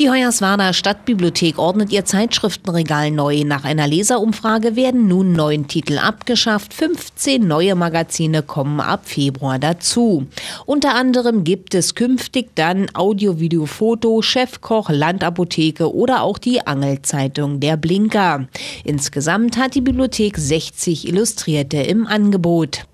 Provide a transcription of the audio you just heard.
Die Hoyerswerda Stadtbibliothek ordnet ihr Zeitschriftenregal neu. Nach einer Leserumfrage werden nun neun Titel abgeschafft. 15 neue Magazine kommen ab Februar dazu. Unter anderem gibt es künftig dann Audio, Video, Foto, Chefkoch, Landapotheke oder auch die Angelzeitung Der Blinker. Insgesamt hat die Bibliothek 60 Illustrierte im Angebot.